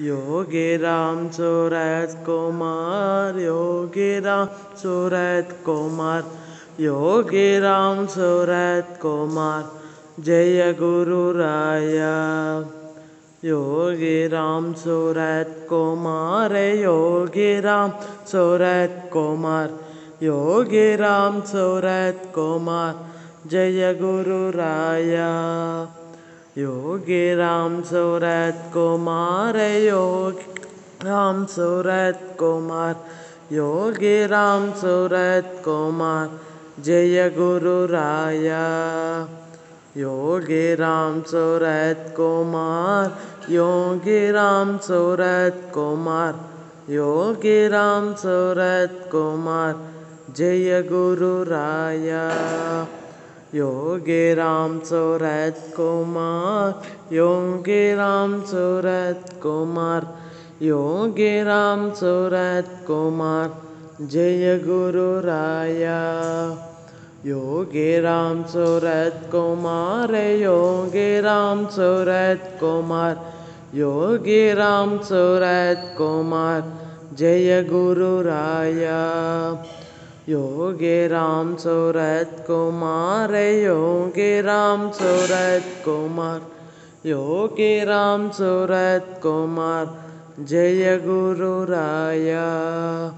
योगी राम सूरत कुमार योगी राम सूरत कुमार योगी राम सूरत कुमार, जय गुरु राया। योगी राम सूरत कुमार योगी राम सूरत कुमार योगी राम सूरत कुमार, जय गुरु राया। योगी राम सूरत कुमार, योगी राम सूरत कुमार, योगी राम सूरत कुमार, जय गुरु राया। योगी राम सूरत कुमार, योगी राम सूरत कुमार, योगी राम सूरत कुमार, जय गुरु राया। योगी राम सूरत कुमार, योगी राम सूरत कुमार, योगी राम सूरत कुमार, जय गुरु राया। योगी राम सूरत कुमार, योगी राम सूरत कुमार, योगी राम सूरत कुमार, जय गुरु राया। योगी राम सूरत कुमार, योगे राम सूरत कुमार, योगे राम सूरत कुमार, जय गुरु राया।